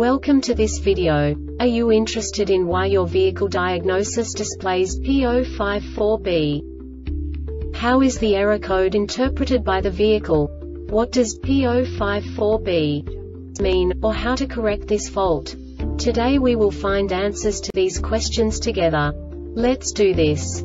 Welcome to this video. Are you interested in why your vehicle diagnosis displays P054B? How is the error code interpreted by the vehicle? What does P054B mean, or how to correct this fault? Today we will find answers to these questions together. Let's do this.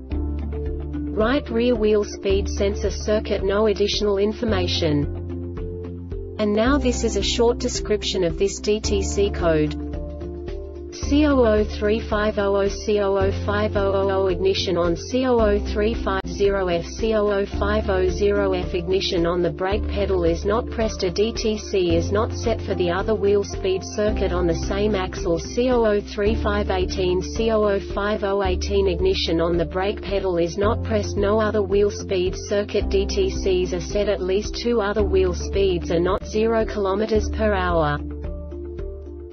Right rear wheel speed sensor circuit no additional information. And now this is a short description of this DTC code. C003500 C00500 ignition on C00350 F. C00500F ignition on the brake pedal is not pressed. A DTC is not set for the other wheel speed circuit on the same axle. C003518 C005018 ignition on the brake pedal is not pressed. No other wheel speed circuit DTCs are set. At least two other wheel speeds are not 0 km per hour.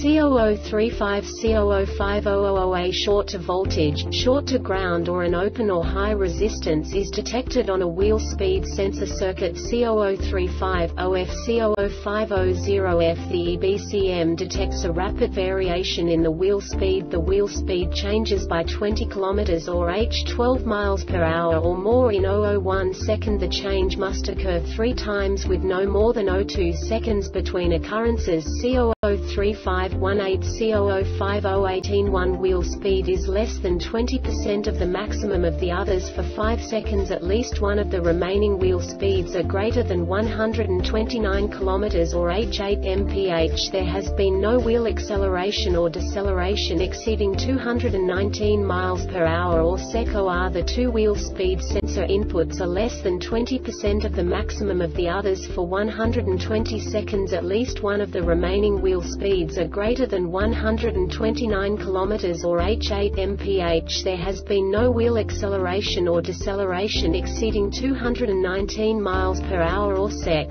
C0035 C005000A short to voltage, short to ground or an open or high resistance is detected on a wheel speed sensor circuit C0035 OF C00500F The EBCM detects a rapid variation in the wheel speed. The wheel speed changes by 20 km or h 12 miles per hour or more in 001 second. The change must occur three times with no more than 02 seconds between occurrences. C0035 518 C005018 one wheel speed is less than 20% of the maximum of the others for 5 seconds at least one of the remaining wheel speeds are greater than 129 km or h8 mph. There has been no wheel acceleration or deceleration exceeding 219 miles per hour or sec or the two wheel speed sensor inputs are less than 20% of the maximum of the others for 120 seconds at least one of the remaining wheel speeds are greater than 129 km or h8 mph there has been no wheel acceleration or deceleration exceeding 219 miles per hour or sec.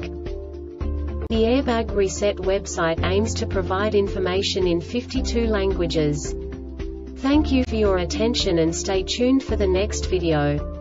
The Airbag Reset website aims to provide information in 52 languages. Thank you for your attention and stay tuned for the next video.